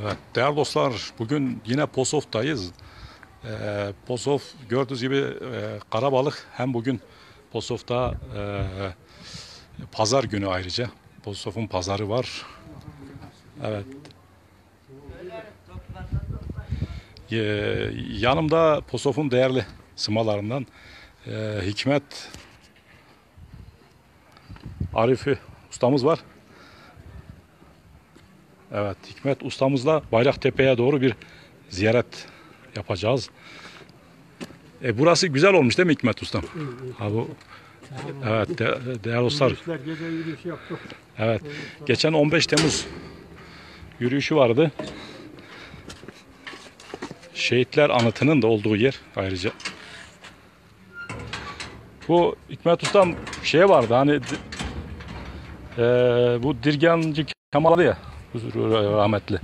Evet değerli dostlar bugün yine Posof'tayız. Ee, Posof gördüğünüz gibi e, Karabalık hem bugün Posof'ta e, pazar günü ayrıca. Posof'un pazarı var. Evet. Ee, yanımda Posof'un değerli sımalarından e, Hikmet Arifi ustamız var. Evet Hikmet ustamızla Bayraktepe'ye doğru bir ziyaret yapacağız. E, burası güzel olmuş değil mi Hikmet ustam? Ha, bu, evet de, değerli dostlar. Evet. Geçen 15 Temmuz yürüyüşü vardı. Şehitler anıtının da olduğu yer ayrıca. Bu Hikmet Ustam şey vardı hani eee, bu Dirgancı Kemal ya rahmetli.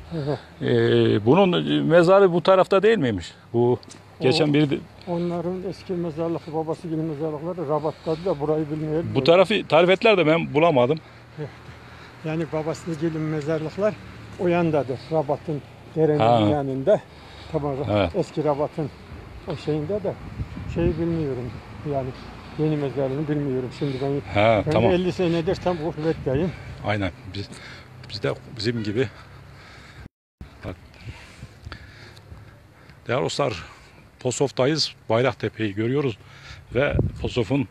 Eee, bunun mezarı bu tarafta değil miymiş? Bu geçen biri de- Onların eski mezarlığı, babası gibi mezarlıkları Rabat'tadı da burayı bilmiyorum. bu tarafı tarif ettiler de ben bulamadım. Yani babasının gelin mezarlıklar o yandadır. Rabat'ın derenin Ha. yanında. Tamam Evet. eski Rabat'ın o şeyinde de şeyi bilmiyorum. Yani yeni mezarlığını bilmiyorum. Şimdi ben, Ha ben tamam. 50 senedir tam kuvvetteyim. Aynen. Biz, biz de bizim gibi. Değerli dostlar, Posof'tayız. Bayraktepe'yi görüyoruz. Ve Posof'un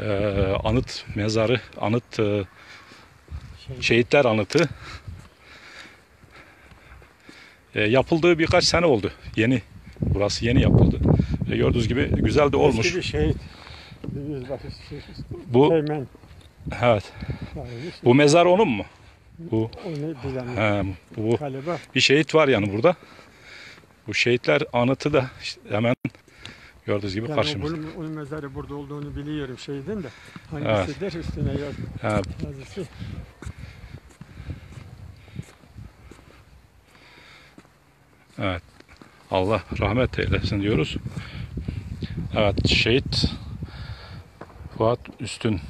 eee, anıt mezarı, anıt Şey, şehitler anıtı Eee, yapıldığı birkaç sene oldu. Yeni. Burası yeni yapıldı. Ve gördüğünüz gibi güzel de olmuş. Eski bir şehit. Bu evet. Bu mezar onun mu? Bu he, bu bir şehit var yani burada. Bu şehitler anıtı da işte hemen gördüğünüz gibi Yani karşımızda. onun, onun mezarı burada olduğunu biliyorum şeyden de. Hangisidir üstüne yaz, Ha, yazısı. evet. Allah rahmet eylesin diyoruz. Evet şehit Fuat Üstün.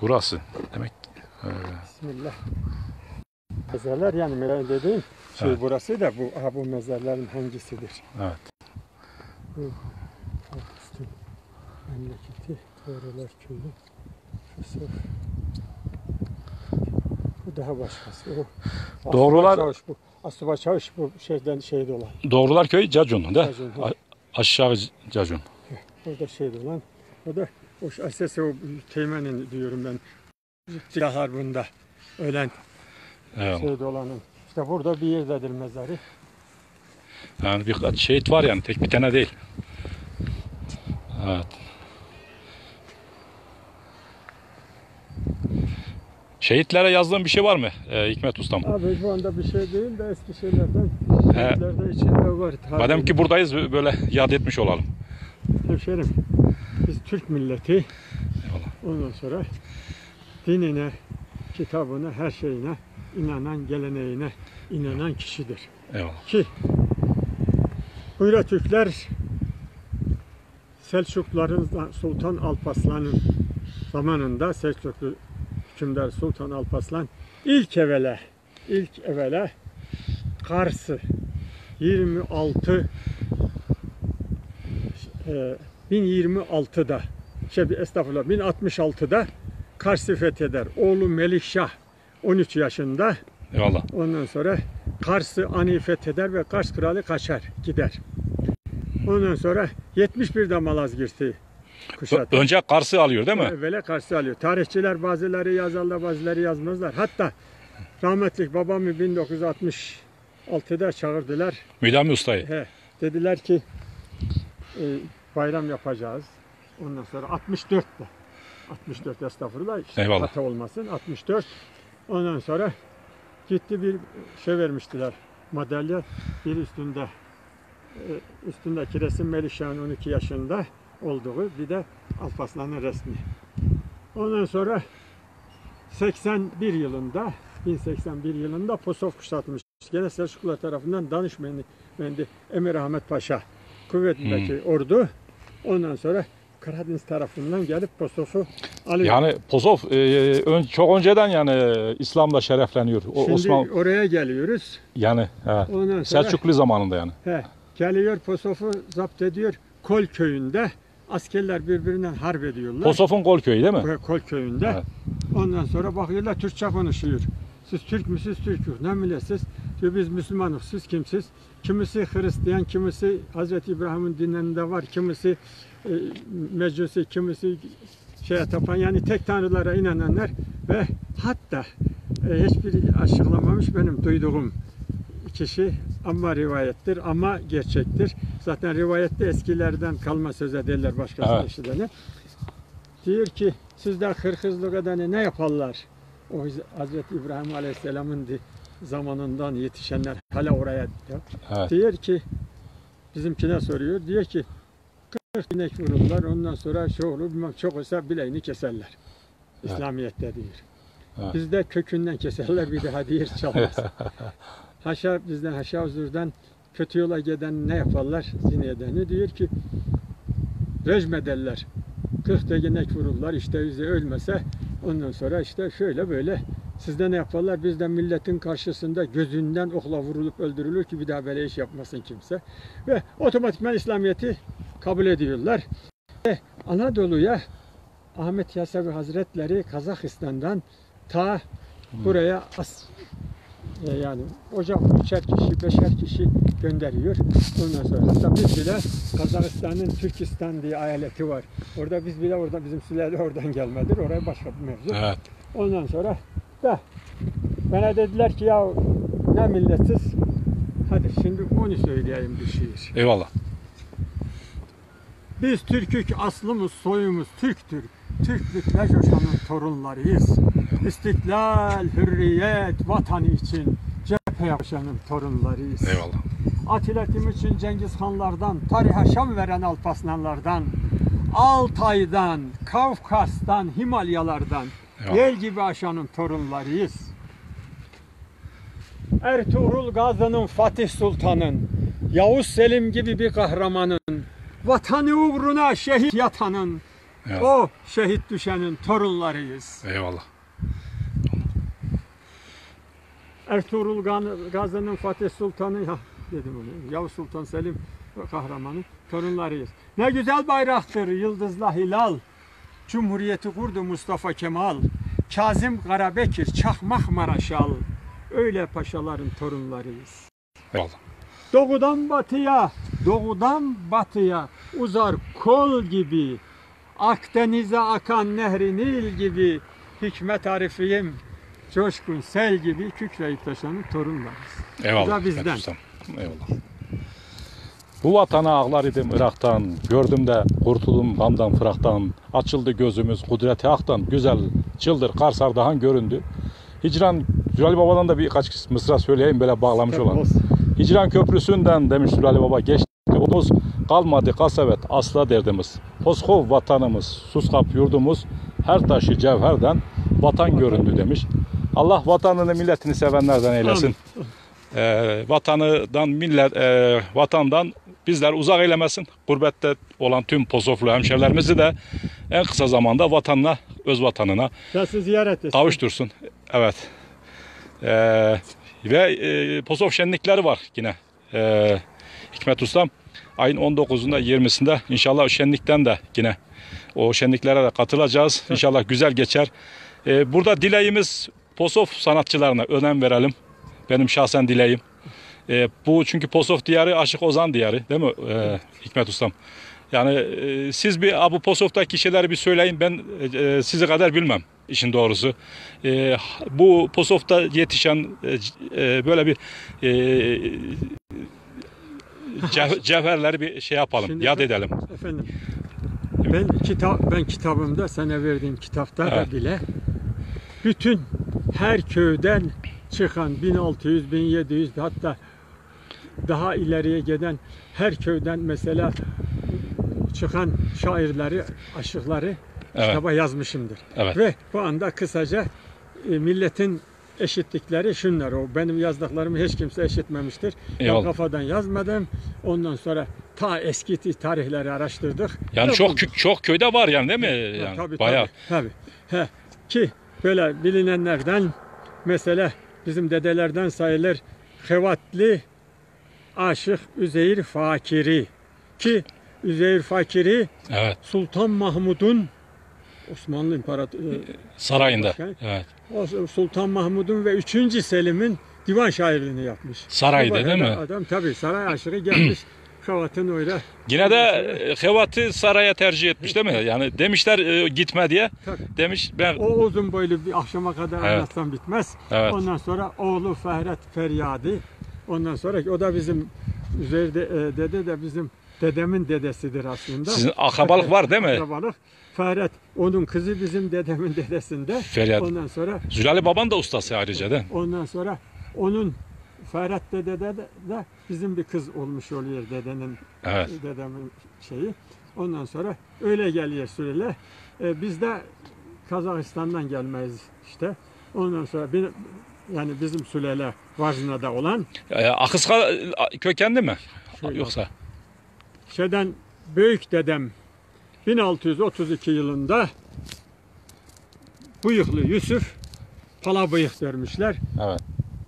Burası demek. Bismillah. Mezarlar yani merak dediğim şey Evet. burası da bu, aha, bu mezarların hangisidir? evet. Üstün memleketi Doğrular Köyü. Yusuf. Bu daha başkası. O, Doğrular- Çavuş bu. Asuba Çavuş bu şeyden şehit olan. Doğrular Köy Cacun de. Cacun, ha. A- Aşağı Cacun. Orada şehit olan. O da o esası o teğmenin diyorum ben. Silah Harbi'nde ölen Evet. şehit olanın. İşte burada bir yerdedir mezarı. Yani birkaç şehit var yani tek bir tane değil. Evet. Şehitlere yazdığın bir şey var mı e, Hikmet Ustam? Abi bu anda bir şey değil de eski şeylerden şehitlerde içinde var. Madem ki buradayız böyle yad etmiş olalım. Hemşerim, biz Türk milleti Eyvallah. ondan sonra dinine, kitabına, her şeyine inanan, geleneğine inanan kişidir. Eyvallah. Ki Buyra Türkler Selçukluların Sultan Alparslan'ın zamanında Selçuklu hükümdar Sultan Alparslan ilk evvela ilk evvela Kars'ı 26 e, 1026'da şey estağfurullah 1066'da Kars'ı fetheder. Oğlu Melikşah 13 yaşında Eyvallah. Ondan sonra Kars'ı ani fetheder ve Kars kralı kaçar, gider. Ondan sonra 71'de Malazgirt'i kuşatır. Önce Kars'ı alıyor değil mi? Evvela Kars'ı alıyor. Tarihçiler bazıları yazarlar, bazıları yazmazlar. Hatta rahmetlik babamı 1966'da çağırdılar. Müdami Usta'yı. He, dediler ki e, bayram yapacağız. Ondan sonra 64'te. 64 estağfurullah. Eyvallah. Hata olmasın. 64. Ondan sonra gitti bir şey vermiştiler. Madalya bir üstünde e, üstündeki resim Melikşah'ın 12 yaşında olduğu bir de Alparslan'ın resmi. Ondan sonra 81 yılında 1081 yılında Posov kuşatılmış. Gene Selçuklular tarafından danışmanı Efendi Emir Ahmet Paşa kuvvetindeki ordu ondan sonra Karadeniz tarafından gelip Posof'u alıyor. Yani Pozov e, ön- çok önceden yani İslam'la şerefleniyor. O, Şimdi Osman oraya geliyoruz. yani. Ondan sonra Selçuklu zamanında yani. he, geliyor Posof'u zapt ediyor. Kol köyünde askerler birbirinden harp ediyorlar. Pozov'un Gol köyü değil mi? Kol köyünde. Evet. Ondan sonra bakıyorlar Türkçe konuşuyor. Siz Türk müsünüz? Türk'üz. Ne milletsiniz? Diyor biz Müslümanız. Siz kimsiz? Kimisi Hristiyan, kimisi Hazreti İbrahim'in dinlerinde var. Kimisi e, Mecusi, kimisi şeye tapan yani tek tanrılara inananlar ve hatta e, hiçbir açıklamamış benim duyduğum kişi ama rivayettir ama gerçektir. Zaten rivayette eskilerden kalma söze derler başkası Evet. evet. Diyor ki sizler Kırkızlık edeni ne yaparlar? O Hazreti İbrahim Aleyhisselam'ın zamanından yetişenler hala oraya diyor. Evet. Diyor ki bizimkine soruyor. Diyor ki 40 inek vururlar ondan sonra şu olur bilmem çok olsa bileğini keserler. Evet. İslamiyet'te diyor. Evet. Bizde kökünden keserler bir daha diyor çalmaz. haşa bizden haşa huzurdan kötü yola giden ne yaparlar zina edeni diyor ki rejim ederler. 40 tegenek vururlar işte yüzü ölmese ondan sonra işte şöyle böyle sizde ne yaparlar? Bizden milletin karşısında gözünden okla vurulup öldürülür ki bir daha böyle iş yapmasın kimse. Ve otomatikman İslamiyet'i kabul ediyorlar. Ve Anadolu'ya Ahmet Yasevi Hazretleri Kazakistan'dan ta buraya as, e, yani ocak üçer kişi, beşer kişi gönderiyor. Ondan sonra hatta biz bile Kazakistan'ın Türkistan diye eyaleti var. Orada biz bile orada bizim sülale oradan gelmedir. Oraya başka bir mevzu. Evet. Ondan sonra da bana dediler ki ya ne milletsiz hadi şimdi onu söyleyeyim bir şiir. Eyvallah. Biz Türkük aslımız soyumuz Türktür. Türklük Necoşan'ın torunlarıyız. İstiklal, hürriyet, vatanı için cephe yapışanın torunlarıyız. Eyvallah. Atiletim için Cengiz Hanlardan, tarihe şam veren Alpaslanlardan, Altay'dan, Kafkas'tan, Himalyalardan, Eyvallah. yel gibi aşanın torunlarıyız. Ertuğrul Gazi'nin, Fatih Sultan'ın, Yavuz Selim gibi bir kahramanın, vatanı uğruna şehit yatanın, Evet. o şehit düşenin torunlarıyız. Eyvallah. Ertuğrul Gazi'nin Fatih Sultan'ı dedim onu. Yavuz Sultan Selim kahramanı torunlarıyız. Ne güzel bayraktır yıldızla hilal. Cumhuriyeti kurdu Mustafa Kemal. Kazım Karabekir, Çakmak Maraşal. Öyle paşaların torunlarıyız. Eyvallah. Doğudan batıya, doğudan batıya uzar kol gibi. Akdeniz'e akan nehri Nil gibi. Hikmet Arifiyim, coşkun sel gibi kükreyip taşanın torunlarız. Eyvallah. Bu da bizden. Eyvallah. Bu vatana ağlar idim Irak'tan, gördüm de kurtuldum gamdan fıraktan, açıldı gözümüz kudreti haktan, güzel çıldır Kars Ardahan göründü. Hicran, Zülali Baba'dan da birkaç mısra söyleyeyim böyle bağlamış olan. Olsun. Hicran Köprüsü'nden demiş Zülali Baba geçti omuz kalmadı kasavet asla derdimiz. Poskov vatanımız, Suskap yurdumuz her taşı cevherden vatan göründü demiş. Allah vatanını milletini sevenlerden eylesin. Ee, vatanıdan millet e, vatandan bizler uzak eylemesin. Gurbette olan tüm Pozoflu hemşerilerimizi de en kısa zamanda vatanına, öz vatanına kavuştursun. Evet. Ee, ve e, Posof şenlikleri var yine. Ee, Hikmet Ustam ayın 19'unda 20'sinde inşallah o şenlikten de yine o şenliklere de katılacağız. İnşallah güzel geçer. Ee, burada dileğimiz Posof sanatçılarına önem verelim. Benim şahsen dileğim. Ee, bu çünkü Posof diyarı Aşık Ozan diyarı değil mi ee, Hikmet Ustam? Yani e, siz bir Abu Posof'taki şeyleri bir söyleyin. Ben e, sizi kadar bilmem işin doğrusu. E, bu Posof'ta yetişen e, e, böyle bir e, cev- cevherleri bir şey yapalım, Şimdi yad ben- edelim. Efendim. Ben kitap ben kitabımda sana verdiğim kitapta Evet. da bile bütün her köyden çıkan 1600 1700 hatta daha ileriye giden her köyden mesela çıkan şairleri, aşıkları Evet. kitaba yazmışımdır. Evet. Ve bu anda kısaca e, milletin eşittikleri şunlar. O benim yazdıklarımı hiç kimse eşitmemiştir. Ben Eyvallah. kafadan yazmadım. Ondan sonra ta eski tarihleri araştırdık. Yani çok bulduk. çok köyde var yani değil mi? Yani tabii, bayağı. Tabii, tabii. He, ki böyle bilinenlerden mesela bizim dedelerden sayılır Hevatli Aşık Üzeyir Fakiri ki Üzeyir Fakiri Evet. Sultan Mahmud'un Osmanlı İmparatoru Sarayında. Başka? Evet. Sultan Mahmud'un ve 3. Selim'in divan şairliğini yapmış. Sarayda değil mi? Adam tabii saray aşırı gelmiş. Hevat'ın öyle. Yine de e, Hevat'ı saraya tercih etmiş değil mi? Yani demişler e, gitme diye. Tabii. Demiş ben O uzun boylu bir akşama kadar Evet. anlatsam bitmez. Evet. Ondan sonra oğlu Fehret Feryadi. Ondan sonra o da bizim üzerinde e, dede de bizim dedemin dedesidir aslında. sizin akrabalık var değil mi? Akrabalık. Fehret onun kızı bizim dedemin dedesinde. Feryat. Ondan sonra Zülali Baban da ustası ayrıca değil mi? ondan sonra onun Ferhat dede de, de bizim bir kız olmuş oluyor dedenin Evet. dedemin şeyi. Ondan sonra öyle geliyor süreyle. E, biz de Kazakistan'dan gelmeyiz işte. Ondan sonra bir, yani bizim sülale Vajna'da olan E, Akıska kökenli mi? Şöyle. Yoksa şeyden büyük dedem 1632 yılında bıyıklı Yusuf pala bıyık dermişler. Evet.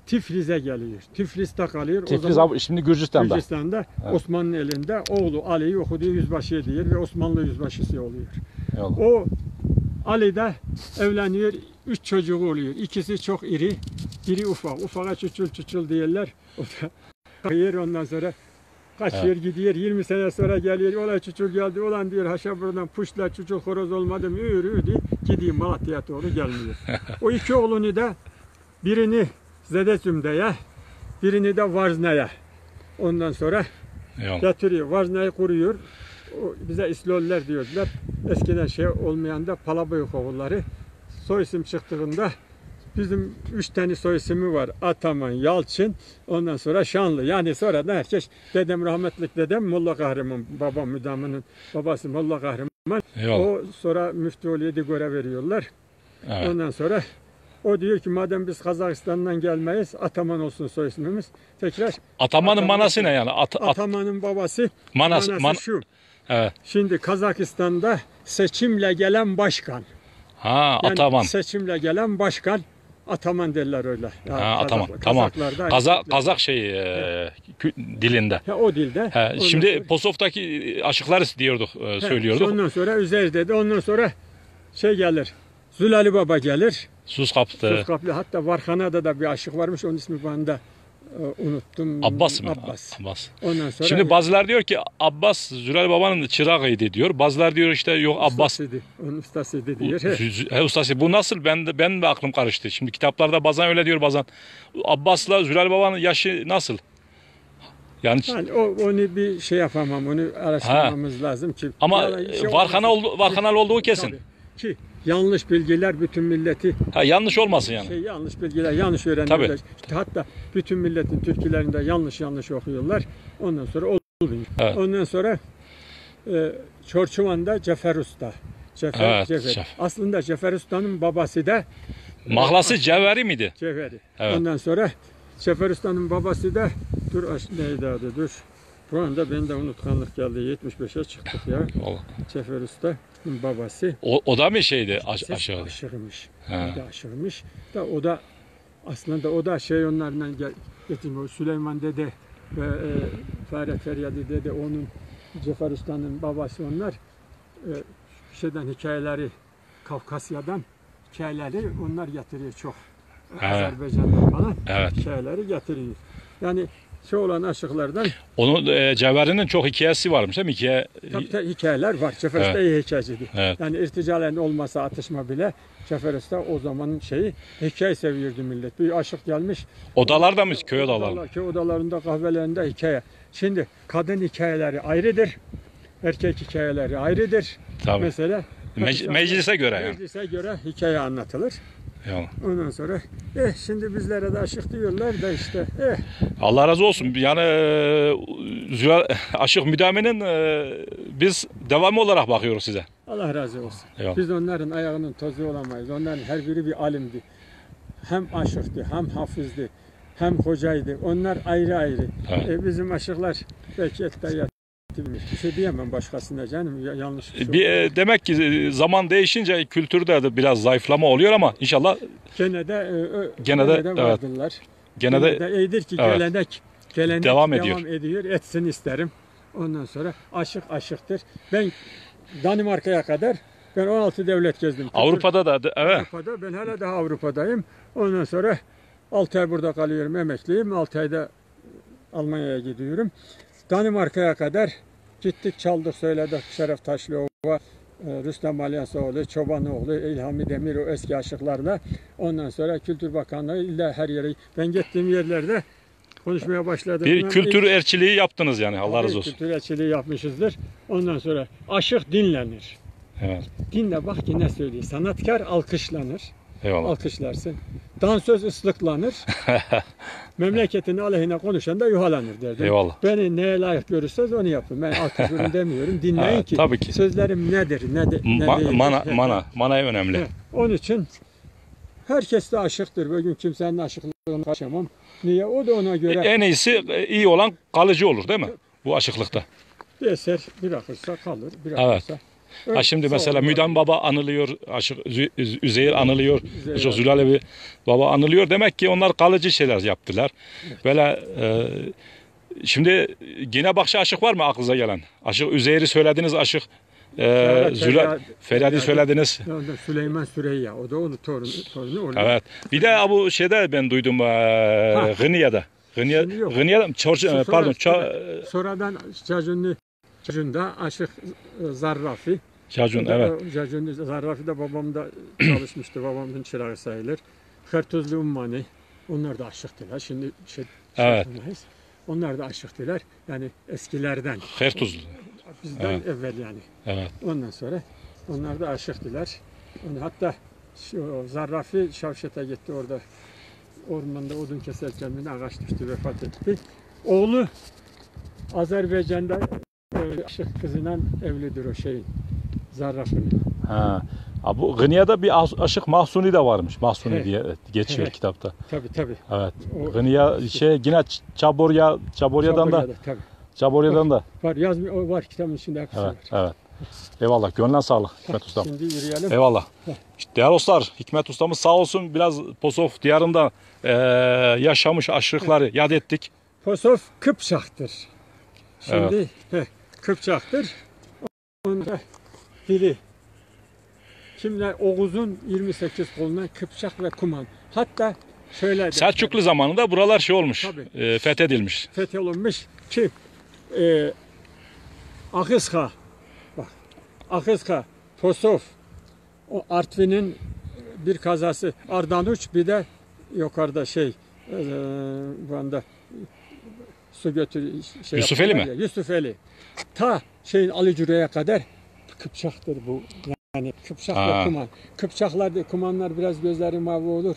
Tiflis'e geliyor. Tiflis'te kalıyor. O Tiflis zaman- abi şimdi Gürcistan'da. Gürcistan'da Evet. Osman'ın elinde oğlu Ali'yi okuduğu yüzbaşı ediyor ve Osmanlı yüzbaşısı oluyor. Eyvallah. O Ali de evleniyor. Üç çocuğu oluyor. İkisi çok iri. Biri ufak. Ufaka çuçul çuçul diyorlar. O da hayır ondan sonra kaçıyor gidiyor. 20 sene sonra geliyor. Olay çuçul geldi. Olan diyor haşa buradan puşla çuçul horoz olmadı mı? Yürü yürü. Gidiyor Malatya'ya doğru gelmiyor. o iki oğlunu da birini Zedezüm'de'ye birini de Varzna'ya. Ondan sonra Eyvallah. getiriyor. Varzna'yı kuruyor. O, bize İsloller diyorlar. Eskiden şey olmayan da Palabıyık oğulları. Soy isim çıktığında bizim üç tane soy ismi var. Ataman, Yalçın, ondan sonra Şanlı. Yani sonradan herkes dedem rahmetlik dedem Molla Kahraman, babam müdamının babası Molla Kahraman. Eyvallah. O sonra müftü oluyor göre veriyorlar. Evet. Ondan sonra o diyor ki madem biz Kazakistan'dan gelmeyiz Ataman olsun soy ismimiz. Tekrar Atamanın Ataman- manası ne yani? At, at, Ataman'ın babası manas, manası man, şu. evet. Şimdi Kazakistan'da seçimle gelen başkan. Ha Yani Ataman. seçimle gelen başkan Ataman derler öyle. Yani Ha, Ataman. Kazak- Tamam. Kazaklarda Kazak, erkekler. Kazak şeyi e, dilinde. Ha, o dilde. Ondan şimdi sonra- Posof'taki aşıkları diyorduk, e, söylüyorduk. Ondan sonra Üzeyir dedi. Ondan sonra şey gelir. Zülali Baba gelir. Sus kaptı. Söz kaplı. Hatta Varhana'da da bir aşık varmış. Onun ismi e, unuttum. Abbas mı? Abbas. Abbas. Ondan sonra Şimdi bazılar diyor ki Abbas Zülal Baba'nın çırağıydı diyor. Bazılar diyor işte yok Abbas ustasıydı. Onun ustasıydı diyor. He. He, ustası. Bu nasıl? Ben de, ben de aklım karıştı. Şimdi kitaplarda bazen öyle diyor bazen. Abbas'la Zülal Baba'nın yaşı nasıl? Yani Yani o, onu bir şey yapamam. Onu araştırmamız lazım ki. ama Ya, şey oldu, Varhanalı olduğu kesin. Tabii. Ki yanlış bilgiler bütün milleti Ha, yanlış olmasın yani. şey yanlış bilgiler yanlış öğreniyorlar. İşte hatta bütün milletin türkülerinde yanlış yanlış okuyorlar. Ondan sonra olmuyor. Evet. Ondan sonra e, Çorçuvan'da Cefer Usta. Cefer, Evet, Cefer. Cefer. Aslında Cefer Usta'nın babası da Mahlası Cevheri miydi? Cevheri. Evet. Ondan sonra Cefer Usta'nın babası da dur neydi adı dur. Bu anda ben de unutkanlık geldi. 75'e çıktık ya. O, Cefer Usta'nın babası. o, o da mı şeydi aş, aşağıda? aşırımış. Ha. O da aşırımış. Da o da aslında o da şey onlardan getirmiyor. Süleyman dede ve e, Fahret Feryadi dede onun Cefer Usta'nın babası onlar. E, şeyden hikayeleri Kafkasya'dan hikayeleri onlar getiriyor çok. Ha. Azerbaycan'dan falan Evet. hikayeleri getiriyor. Yani şey olan aşıklardan Onun e, Cevheri'nin çok hikayesi varmış değil mi? Hikaye, tabii tabii hikayeler var. Cefer Usta iyi hikayecidir. evet. Yani irticalen olmasa atışma bile Cefer Usta o zamanın şeyi hikaye seviyordu millet. Bir aşık gelmiş. Odalarda mı? Köy odaları. Odalar, köy odalarında kahvelerinde hikaye. Şimdi kadın hikayeleri ayrıdır. Erkek hikayeleri ayrıdır. Tabii. Mesela Mec- meclise göre yani. Meclise göre hikaye anlatılır. Eyvallah. Ondan sonra eh şimdi bizlere de aşık diyorlar da işte eh Allah razı olsun. Yani e, Zülal, Aşık Müdami'nin e, biz devamı olarak bakıyoruz size. Allah razı olsun. Eyvallah. Biz onların ayağının tozu olamayız. Onların her biri bir alimdi. hem aşıktı, hem hafızdı, hem hocaydı. Onlar ayrı ayrı. Evet. E, bizim aşıklar belki etten Bir şey diyemem başkasına canım. Ya- yanlış bir şey Bir, e, demek ki e, zaman değişince kültürde de biraz zayıflama oluyor ama inşallah Gene de, e, ö- Gene de, evet. vardırlar. gene de iyidir ki Evet. gelenek, gelenek Devam devam, ediyor. ediyor. Etsin isterim. Ondan sonra aşık aşıktır. Ben Danimarka'ya kadar ben 16 devlet gezdim. Kültür- Avrupa'da da de- evet. Avrupa'da ben hala daha Avrupa'dayım. Ondan sonra 6 ay burada kalıyorum emekliyim. 6 ayda Almanya'ya gidiyorum. Danimarka'ya kadar gittik çaldık söyledik Şeref Taşlıoğlu, Rüstem Alyansoğlu, Çobanoğlu, İlhami Demir o eski aşıklarla. Ondan sonra Kültür Bakanlığı illa her yere ben gittiğim yerlerde konuşmaya başladım. Bir Ben kültür ilk- elçiliği yaptınız yani Allah razı olsun. Kültür elçiliği yapmışızdır. Ondan sonra aşık dinlenir. Evet. Dinle bak ki ne söylüyor. Sanatkar alkışlanır. Eyvallah. alkışlarsın. Dansöz ıslıklanır. Memleketin aleyhine konuşan da yuhalanır derdim. Eyvallah. Beni neye layık görürseniz onu yapın. Ben alkışlıyorum demiyorum. Dinleyin Ha, ki, tabii ki. sözlerim nedir, ne, de, ne Ma- değildir. mana, mana, mana önemli. he. Onun için herkes de aşıktır. Bugün kimsenin aşıklığını kaçamam. Niye? O da ona göre En iyisi e, iyi olan kalıcı olur değil mi? Bu aşıklıkta. bir eser bırakırsa kalır, bırakırsa. Ha şimdi mesela Müdem Baba anılıyor, Aşık Üzeyir anılıyor, Üzeyir Aşık. Zülalevi Baba anılıyor. Demek ki onlar kalıcı şeyler yaptılar. Böyle e, şimdi yine başka aşık var mı aklınıza gelen? Aşık Üzeyir'i söylediniz, aşık e, Evet, Züla, Feryat. söylediniz. Süleyman Süreyya. O da onun torunu. torunu. Evet. Bir de bu şeyde ben duydum e, mi? Çor- Sonra- pardon, sonra- Sonradan Cacunlu Cacun'da Aşık e, Zarrafi. Cacun, da- evet. o Cacunlu Zarrafi de babamda çalışmıştı. Babamın çırağı sayılır. Hertuzlu Ummani. Onlar da aşıktılar. Şimdi şey, şey Evet. yapamayız. Onlar da aşıktılar. Yani eskilerden. Hertuzlu. Bizden Evet. evvel yani. Evet. Ondan sonra onlar da aşıktılar. Yani hatta şu Zarrafi Şavşet'e gitti orada ormanda odun keserken bir ağaç düştü vefat etti. Oğlu Azerbaycan'da e, aşık kızıyla evlidir o şeyin. Zarrafi'nin. Ha. Ha, bu Gıniye'de bir aşık Mahsuni de varmış. Mahsuni Evet. diye geçiyor Evet. kitapta. Tabi tabi. Evet. O- şey yine Çaborya Çaborya'dan da tabi. Çaborya'dan da. Var yazmıyor o var kitabın içinde hepsi Evet, var. evet. Eyvallah. Gönlüne sağlık Hikmet Ustam. Şimdi yürüyelim. Eyvallah. İşte değerli dostlar, Hikmet Ustamız sağ olsun biraz Posof diyarında eee, yaşamış aşıkları yad ettik. Kosof Kıpçak'tır. Şimdi heh, Kıpçak'tır. Onda biri kimler Oğuz'un 28 kolundan Kıpçak ve Kuman. Hatta şöyle Selçuklu zamanında buralar şey olmuş, Tabii. eee, fethedilmiş. fetholunmuş ki e, Akıska bak Akıska Kosof o Artvin'in bir kazası Ardanuç bir de yukarıda şey e, bu anda su götür şey Yusufeli mi? ya, Yusufeli. Ta şeyin Ali Cüre'ye kadar Kıpçaktır bu. Yani Kıpçak ve Kuman. Kıpçaklar, Kumanlar biraz gözleri mavi olur.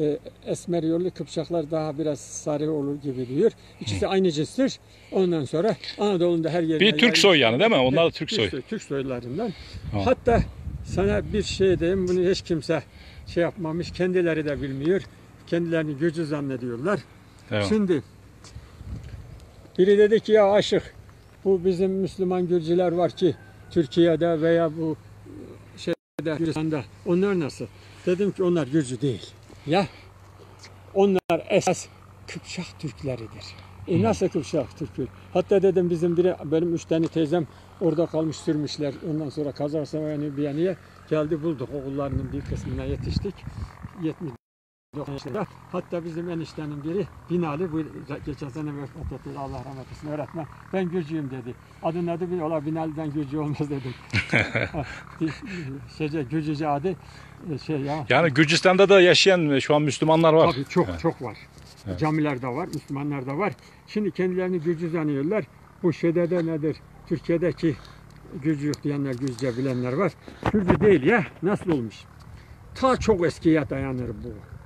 E, esmer yollu Kıpçaklar daha biraz sarı olur gibi diyor. İkisi aynı cinstir. Ondan sonra Anadolu'da her yerinde... Bir Türk soy yani değil mi? Onlar da Türk soy. Türk soylarından. Ha. Hatta sana bir şey diyeyim, bunu hiç kimse şey yapmamış, kendileri de bilmiyor. Kendilerini gücü zannediyorlar. Evet. Şimdi biri dedi ki ya aşık bu bizim Müslüman Gürcüler var ki Türkiye'de veya bu şeyde Gürcistan'da onlar nasıl? Dedim ki onlar Gürcü değil. Ya onlar esas Kıpçak Türkleridir. E nasıl Kıpçak Türkü? Hatta dedim bizim biri benim üç tane teyzem orada kalmış sürmüşler. Ondan sonra Kazakstan'a yani bir yanıya geldi bulduk. Oğullarının bir kısmına yetiştik. 70 yaşında. Hatta bizim eniştenin biri Binali bu geçen sene vefat etti Allah rahmet eylesin öğretmen. Ben Gürcüyüm dedi. Adın adı bir ola Binali'den Gürcü olmaz dedim. Şeyce Gürcüce adı e, şey ya. Yani Gürcistan'da da yaşayan şu an Müslümanlar var. Tabii çok Evet. çok var. Camiler de var, Müslümanlar da var. Şimdi kendilerini Gürcü zannediyorlar. Bu şeyde de nedir? Türkiye'deki Gürcü yok diyenler, Gürcüce bilenler var. Gürcü değil ya. Nasıl olmuş? Ta çok eskiye dayanır bu.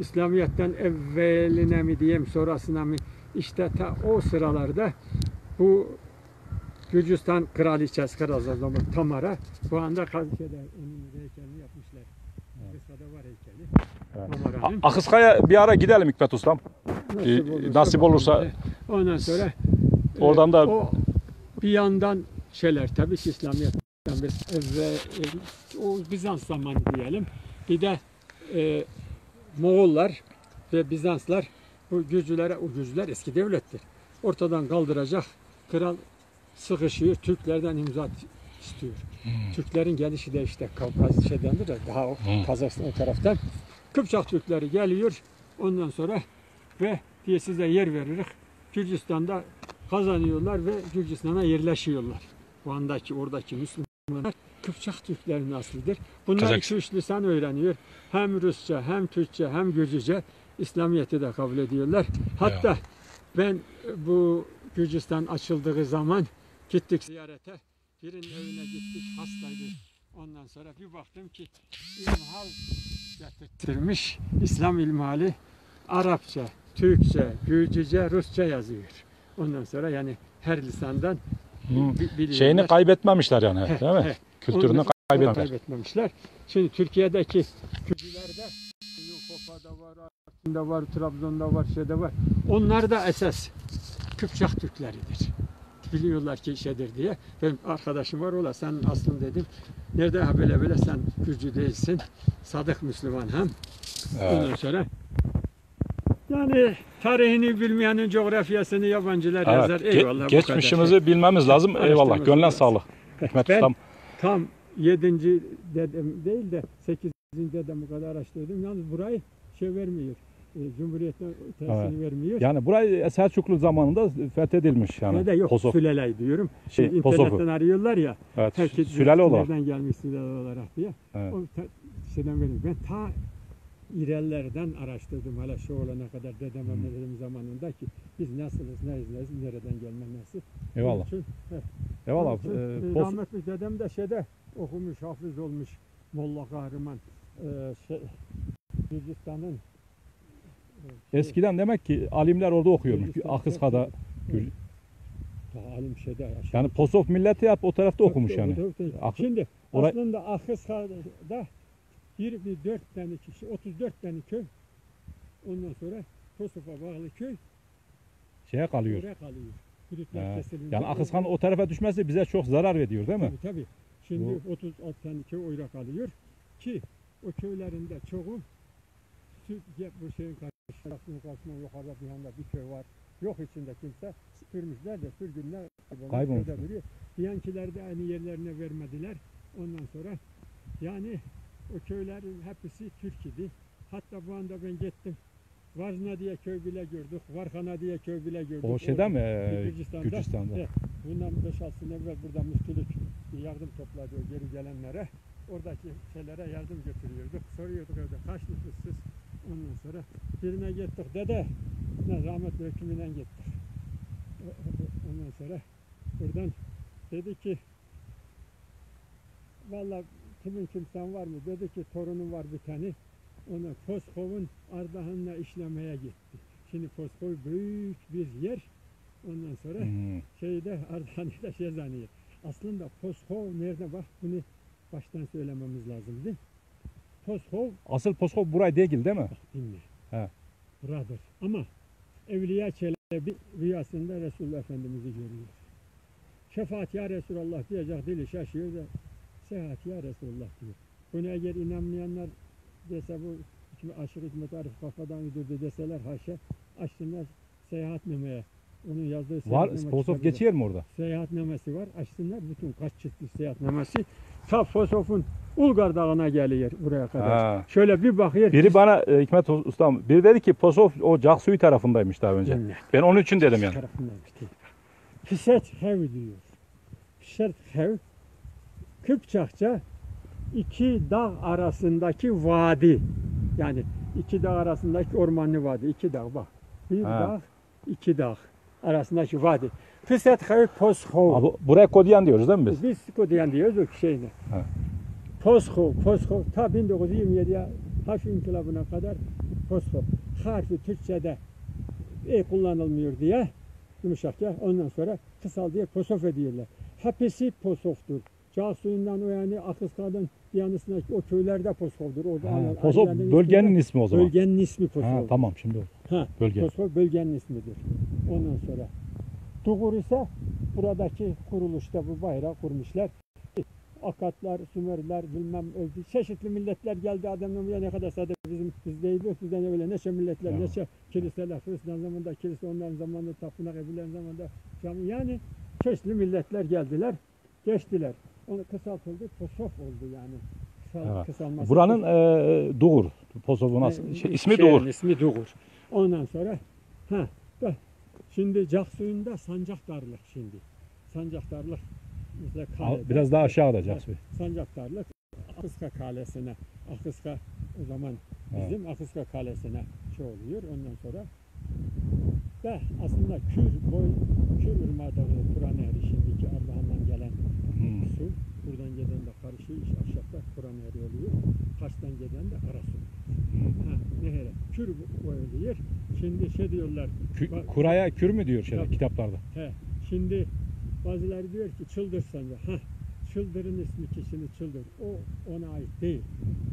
İslamiyet'ten evveline mi diyeyim, sonrasına mı? İşte ta o sıralarda bu Gürcistan kraliçesi Krazazlama Tamara bu anda Kadıköy'de onun heykelini yapmışlar. Kıska'da var heykeli. Mamara'nın. Akıskaya bir ara gidelim Hikmet Ustam. Nasip Ee, nasip olursa-. Ondan sonra e, Oradan da- o bir yandan şeyler tabii ki İslamiyet'ten biz- ve e, o Bizans zamanı diyelim. Bir de e, Moğollar ve Bizanslar bu Gürcülere, o Gürcüler eski devlettir. Ortadan kaldıracak. Kral sıkışıyor. Türklerden imza istiyor. Türklerin gelişi de işte Kavkaz şeydendir de daha Hmm. Kazakistan taraftan. Kıpçak Türkleri geliyor. Ondan sonra ve diye size yer veririz. Gürcistan'da kazanıyorlar ve Gürcistan'a yerleşiyorlar. Bu andaki oradaki Müslümanlar Kıpçak Türklerin aslıdır. Bunlar Kazak- iki üç lisan öğreniyor. Hem Rusça, hem Türkçe, hem Gürcüce İslamiyet'i de kabul ediyorlar. Hatta ben bu Gürcistan açıldığı zaman gittik ziyarete. Birinin evine gittik hastaydı. Ondan sonra bir baktım ki ilmihal getirttirmiş. İslam ilmihali Arapça, Türkçe, Gürcüce, Rusça yazıyor. Ondan sonra yani her lisandan Hı. Şeyini kaybetmemişler yani Heh, değil mi? Kültürünü kaybetmemişler. kaybetmemişler. Şimdi Türkiye'deki Kürtlerde Kopa'da var, Artvin'de var, Trabzon'da var, şeyde var. Onlar da esas Kıpçak Türkleridir. Biliyorlar ki şeydir diye. Benim arkadaşım var ola sen aslında dedim. Nerede ha böyle böyle sen Gürcü değilsin. Sadık Müslüman hem. Evet. Ondan sonra yani tarihini bilmeyenin coğrafyasını yabancılar Evet, yazar. ge- Eyvallah bu kadar. geçmişimizi bilmemiz lazım. Eyvallah. Gönlen sağlık. Hikmet Ben- Ustam. Tam 7. dedem değil de 8. dedemi kadar araştırdım. Yalnız burayı şey vermiyor. E, Cumhuriyet'ten tersini vermiyor. Yani burayı Selçuklu zamanında fethedilmiş yani. ne de yok Posof. Süleley diyorum. Şey, Şimdi Posofu. internetten arıyorlar ya. Evet. Sülale olarak. nereden gelmiş sülale olarak diye. Evet. O şeyden veriyorum. Ben ta İrellerden araştırdım hala şu olana kadar dedem Hmm. zamanında ki biz nasılız, neyiz, neyiz, nereden gelme nasıl. Eyvallah. Onun için, Eyvallah. İçin, Ee, e, Pos- rahmetli dedem de şeyde okumuş, hafız olmuş. Molla Kahraman. Ee, şey, Gürcistan'ın e, şey, Eskiden demek ki alimler orada okuyormuş. Akıska'da. Daha alim şeyde. Yani Posof milleti hep o tarafta okumuş yani. Ak- Şimdi Oraya- aslında Akıska'da 24 tane kişi, 34 tane köy. Ondan sonra Kosov'a bağlı köy Şeye kalıyor. oraya kalıyor. Hudutlar He. kesilince. Yani Akıskan o tarafa düşmesi bize çok zarar veriyor değil mi? Tabii tabii. Şimdi 36 tane köy oyrak alıyor ki o köylerinde çoğu bu şeyin karşısında karşısında yukarıda bir yanda bir köy var. Yok içinde kimse sürmüşler de sürgünler Kaybolmuş. köyde duruyor. Diyankiler de aynı yerlerine vermediler. Ondan sonra yani o köylerin hepsi Türk idi. Hatta bu anda ben gittim. Vazna diye köy bile gördük. Varhana diye köy bile gördük. O şeyden mi? Ee, Gürcistan'da. Gürcistan'da. Evet. Bundan 5-6 sene evvel burada müftülük yardım topladı o geri gelenlere. Oradaki şeylere yardım götürüyorduk. Soruyorduk evde kaç nüfussuz. Ondan sonra birine gittik. Dede ne rahmetli hekiminden gittik. Ondan sonra buradan dedi ki valla kimin kimsen var mı? Dedi ki torunum var bir tane. Ona Poskov'un Ardahan'la işlemeye gitti. Şimdi Poskov büyük bir yer. Ondan sonra Hmm. şeyde Ardahan'da zannediyor. Aslında Poskov nerede bak bunu baştan söylememiz lazımdı. Poskov Asıl Posof burayı değil değil mi? bak dinle. He. Buradır. Ama Evliya Çelebi rüyasında Resulullah Efendimiz'i görüyor. Şefaat ya Resulallah diyecek dili şaşıyor da seyahat ya Resulullah diyor. Buna eğer inanmayanlar dese bu kimi aşırı hikmet arif kafadan uydurdu deseler haşa açsınlar seyahatnameye. Onun yazdığı Var. seyahatname Posof kitabı var. geçiyor mu orada? seyahatnamesi var. Açsınlar bütün kaç çiftlik seyahatnamesi. Ta Fosof'un Ulgar Dağı'na geliyor buraya kadar. Ha. Şöyle bir bakıyor. Biri bana e, Hikmet Ustam biri dedi ki Posof o Caksuyu tarafındaymış daha önce. Dinle. Ben onun için dedim yani. tarafındaymış değil. Hev diyor. Fiset hev Kıpçakça iki dağ arasındaki vadi. Yani iki dağ arasındaki ormanlı vadi. iki dağ bak. Bir Ha. dağ, iki dağ arasındaki vadi. Fiset hev Poshov. Buraya Kodyan diyoruz değil mi biz? Biz Skodiyan diyoruz o şeyine. Ha. Poskov, Poskov ta 1927'ye harf inkılabına kadar Poskov. Harfi Türkçe'de e kullanılmıyor diye yumuşakça ondan sonra kısal diye Posof ediyorlar. Hepsi Posof'tur. Cağ suyundan o yani Akıska'dan yanısındaki o köylerde Poskov'dur. Orada Ha, Ali'nin bölgenin ismi o zaman. Bölgenin ismi Posov. Ha, tamam şimdi oldu. Ha, Bölge. Koskov bölgenin ismidir. Ondan sonra Tugur ise buradaki kuruluşta bu bayrağı kurmuşlar. Akatlar, Sümerler, bilmem. Çeşitli milletler geldi adamın buraya ne kadar sadece bizim biz değiliz. Bizden öyle neçe milletler, Ya. neçe kiliseler, Hristiyan zamanında kilise, onların zamanında tapınak, ebulerin zamanında cami. Yani çeşitli milletler geldiler, geçtiler. Kısaltıldı, Posov oldu yani. Kısal, Evet. kısalması. Buranın e, Doğur. Posov'un as- şey, ismi şeyin Doğur. ismi Doğur. Ondan sonra ha da şimdi Caksuyu'nda sancaktarlık şimdi. Sancaktarlık mesela Al- kalede, Biraz daha aşağıda Caksoy. sancaktarlık Akıska Kalesi'ne Akıska o zaman bizim Akıska Kalesi'ne şey oluyor. Ondan sonra da aslında Kür boy Kür Irmağı Kur'an Nehri şimdiki Hmm. Su. Buradan gelen de karışıyor. işte aşağıda Kur'an Nehri oluyor. Kaçtan gelen de Arasu. Ha, nehre. Kür oluyor. Şimdi şey diyorlar. Kü- Bak- kuraya kür mü diyor şeyler kitaplarda? He, şimdi bazıları diyor ki çıldır sancak. Ha, çıldırın ismi kişinin çıldır. O ona ait değil.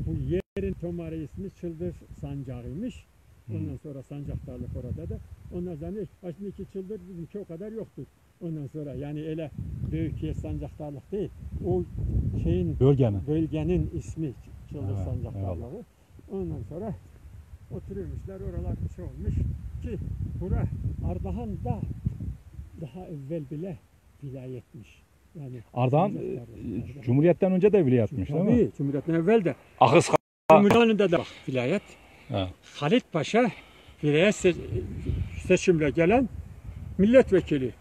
Bu yerin tomarı ismi çıldır sancağıymış. Ondan sonra sancaktarlık orada da. Ondan sonra başındaki çıldır bizimki o kadar yoktur. Ondan sonra yani öyle büyük yer sancaktarlık değil. O şeyin Bölgenin. bölgenin ismi Çıldır Evet, Sancaktarlığı. Ondan sonra oturuyormuşlar oralar bir şey olmuş ki bura Ardahan da daha evvel bile vilayetmiş. Yani Ardahan e. Cumhuriyet'ten önce de vilayetmiş değil mi? Tabii Cumhuriyet'ten evvel de. Akıska. Cumhuriyet'te de bak vilayet. Ha. Halit Paşa vilayet se- seçimle gelen milletvekili.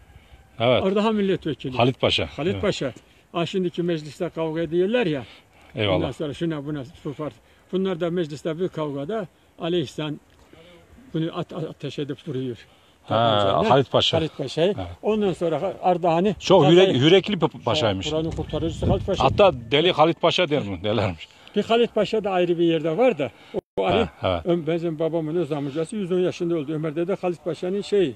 Evet. Ardahan milletvekili. Halit Paşa. Halit Evet. Paşa. Ha şimdiki mecliste kavga ediyorlar ya. Ondan Eyvallah. sonra şuna buna bu part. Bunlar da mecliste bir kavgada Ali İhsan bunu at, ateş edip duruyor. Ha. Halit Paşa. Halit Paşa'yı. Evet. Ondan sonra Ardahan'ı Çok yürek, yürekli paşaymış. Buranın kurtarıcısı Halit Paşa. Hatta deli Halit Paşa der mi? Derlermiş. Bir Halit Paşa da ayrı bir yerde var da. O, Ali, Ha, evet. Bizim babamın öz amcası 110 yaşında öldü. Ömer dede Halit Paşa'nın şeyi.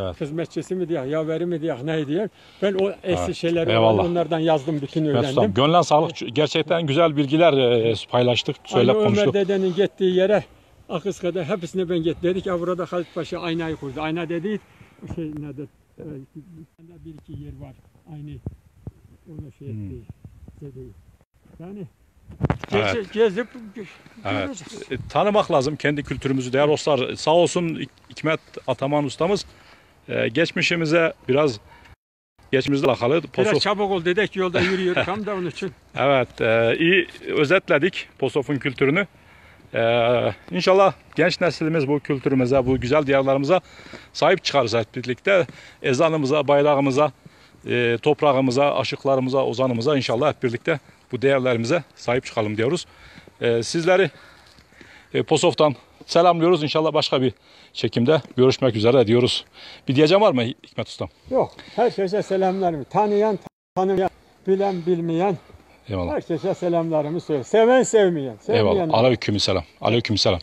Evet. Hizmetçisi mi diye, yaveri mi diye, ne diye. Ben o eski Evet. şeyleri Eyvallah. onlardan yazdım, bütün Mesut öğrendim. Ustam, gönlen sağlık. Gerçekten güzel bilgiler e, paylaştık, söyle konuştuk. Ömer dedenin gittiği yere Akıska'da hepsine ben git. Dedik ya burada Halit Paşa aynayı kurdu. Ayna dedi şey nedir? e, bir iki yer var. Aynı onu şey Hmm. etti. Dedi. Yani Evet. gezi- gezip Evet. E, tanımak lazım kendi kültürümüzü değerli dostlar. Sağ olsun İk- Hikmet Ataman ustamız e, geçmişimize biraz geçmişimizle alakalı Biraz Posof, çabuk ol dedik yolda yürüyoruz tam da onun için. evet e, iyi özetledik Posof'un kültürünü. E, inşallah genç neslimiz bu kültürümüze, bu güzel diyarlarımıza sahip çıkarız hep birlikte. Ezanımıza, bayrağımıza, e, toprağımıza, aşıklarımıza, ozanımıza inşallah hep birlikte bu değerlerimize sahip çıkalım diyoruz. E, sizleri e, Posof'tan selamlıyoruz. İnşallah başka bir çekimde görüşmek üzere diyoruz. Bir diyeceğim var mı Hikmet Ustam? Yok. Herkese selamlarımı. Tanıyan, tanımayan, bilen, bilmeyen Eyvallah. herkese selamlarımı söyle. Seven, sevmeyen. Eyvallah. Sevmeyen. Aleyküm selam. Aleyküm selam.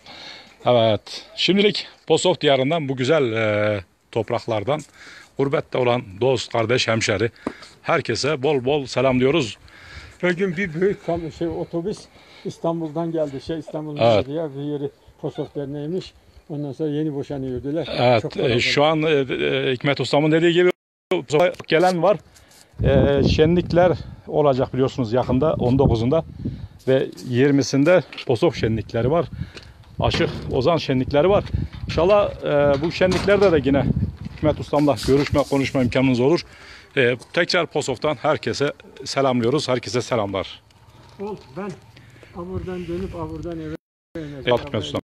Evet. Şimdilik Posof diyarından bu güzel e, topraklardan gurbette olan dost, kardeş, hemşeri herkese bol bol selam diyoruz. Bugün bir büyük şey otobüs İstanbul'dan geldi. Şey İstanbul Evet. bir yeri Posof Derneği'ymiş. Ondan sonra yeni boşanıyordular. Evet. E, şu an e, e, Hikmet Ustam'ın dediği gibi gelen var. E, şenlikler olacak biliyorsunuz yakında 19'unda ve 20'sinde Posof şenlikleri var. Aşık Ozan şenlikleri var. İnşallah e, bu şenliklerde de yine Hikmet Ustam'la görüşme, konuşma imkanınız olur. E, tekrar Posof'tan herkese selamlıyoruz. Herkese selamlar. Oldu. Ben avurdan dönüp avurdan eve Eyvallah Hikmet Ustam.